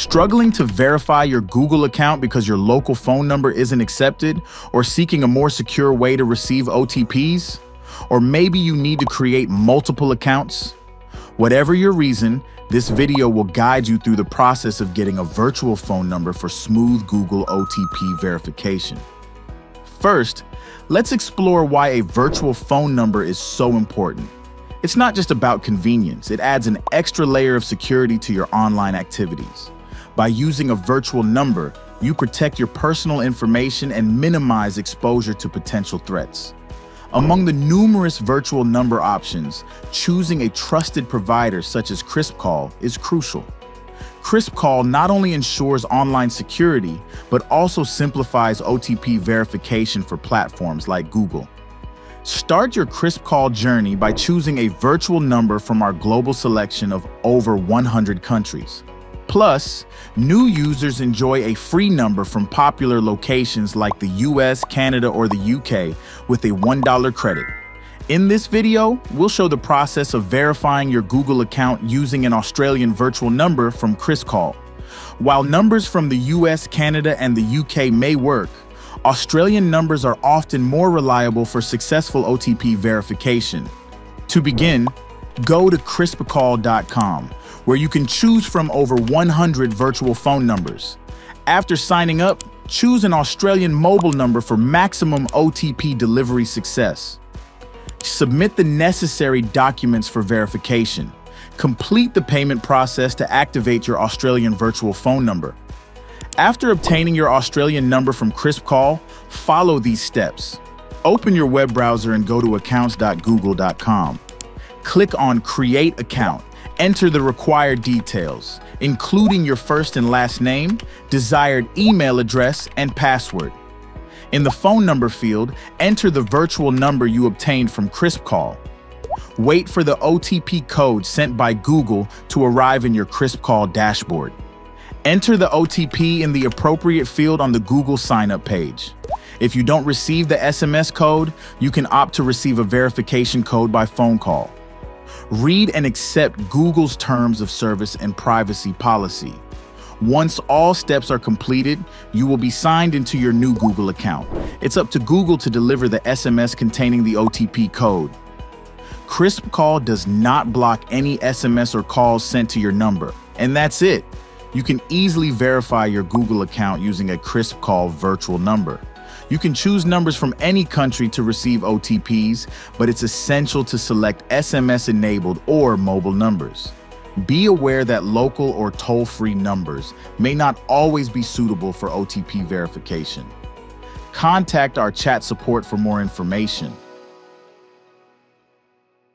Struggling to verify your Google account because your local phone number isn't accepted or seeking a more secure way to receive OTPs? Or maybe you need to create multiple accounts? Whatever your reason, this video will guide you through the process of getting a virtual phone number for smooth Google OTP verification. First, let's explore why a virtual phone number is so important. It's not just about convenience, it adds an extra layer of security to your online activities. By using a virtual number, you protect your personal information and minimize exposure to potential threats. Among the numerous virtual number options, choosing a trusted provider such as KrispCall is crucial. KrispCall not only ensures online security, but also simplifies OTP verification for platforms like Google. Start your KrispCall journey by choosing a virtual number from our global selection of over 100 countries. Plus, new users enjoy a free number from popular locations like the US, Canada, or the UK with a $1 credit. In this video, we'll show the process of verifying your Google account using an Australian virtual number from KrispCall. While numbers from the US, Canada, and the UK may work, Australian numbers are often more reliable for successful OTP verification. To begin, go to krispcall.com where you can choose from over 100 virtual phone numbers. After signing up, choose an Australian mobile number for maximum OTP delivery success. Submit the necessary documents for verification. Complete the payment process to activate your Australian virtual phone number. After obtaining your Australian number from KrispCall, follow these steps. Open your web browser and go to accounts.google.com. Click on Create Account Enter the required details, including your first and last name, desired email address, and password. In the phone number field, enter the virtual number you obtained from KrispCall. Wait for the OTP code sent by Google to arrive in your KrispCall dashboard. Enter the OTP in the appropriate field on the Google sign-up page. If you don't receive the SMS code, you can opt to receive a verification code by phone call. Read and accept Google's terms of service and privacy policy. Once all steps are completed, you will be signed into your new Google account. It's up to Google to deliver the SMS containing the OTP code. KrispCall does not block any SMS or calls sent to your number. And that's it. You can easily verify your Google account using a KrispCall virtual number. You can choose numbers from any country to receive OTPs, but it's essential to select SMS enabled or mobile numbers. Be aware that local or toll free numbers may not always be suitable for OTP verification. Contact our chat support for more information.